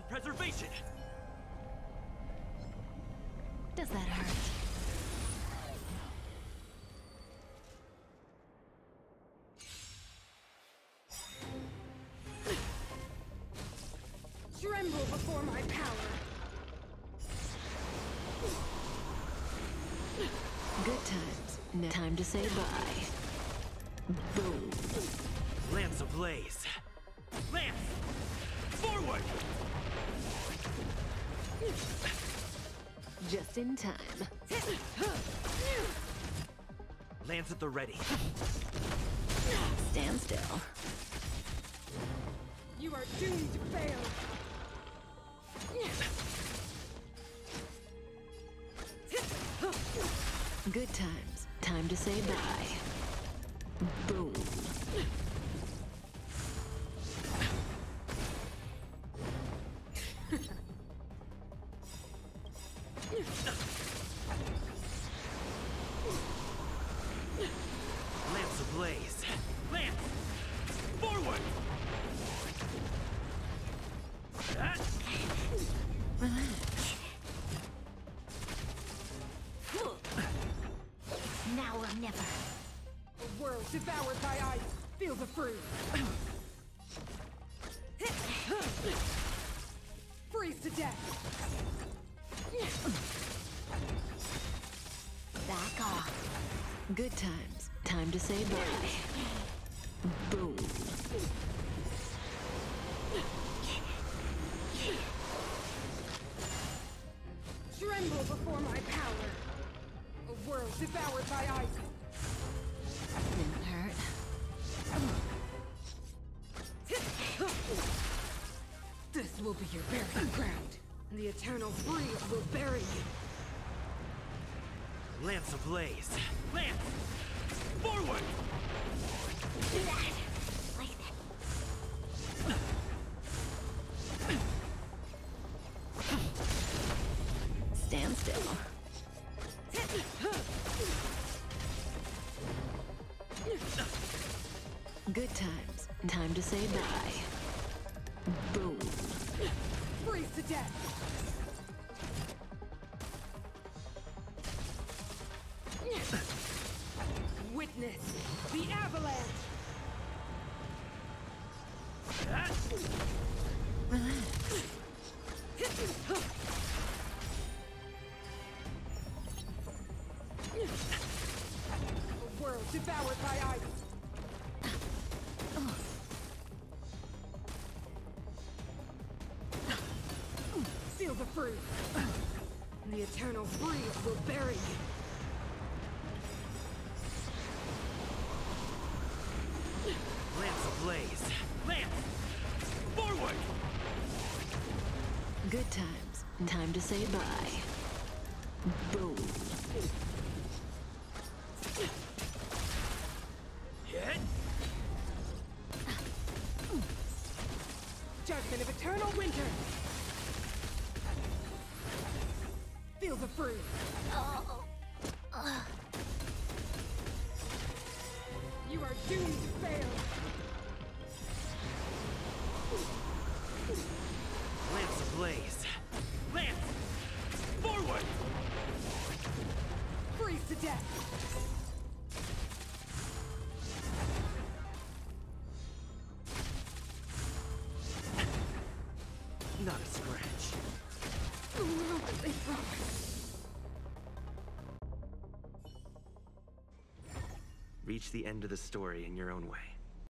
of preservation! Does that hurt? Tremble before my power! Good times. No time to say bye. Boom. Lance ablaze! Lance! Forward! Just in time. Lance at the ready. Stand still. You are doomed to fail! Good times. Time to say bye. Boom. Relax. Now or never. A world devoured by ice! Feel the freeze! Freeze to death! Back off. Good times. Time to say bye. Boom. Before my power! A world devoured by ice! Didn't hurt. This will be your burial ground! And the eternal freeze will bury you! Lance ablaze! Lance! Forward! Like still. Good times. Time to say bye. Boom. Freeze to death! Witness the avalanche! Relax. Devoured by ice! Feel the freeze! And the eternal breeze will bury you! Lance ablaze! Lance! Forward! Good times. Time to say bye. Boom. Judgment of eternal winter! Feel the freeze! You are doomed to fail! Not a scratch. Oh, the world that they promised! Reach the end of the story in your own way.